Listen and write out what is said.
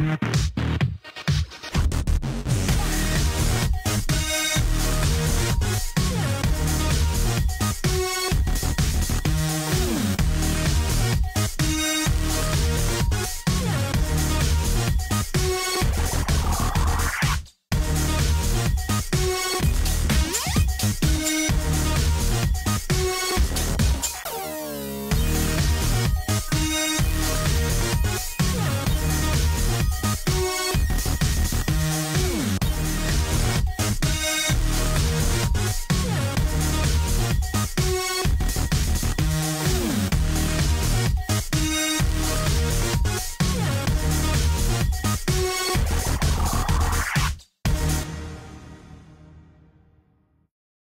Snapper.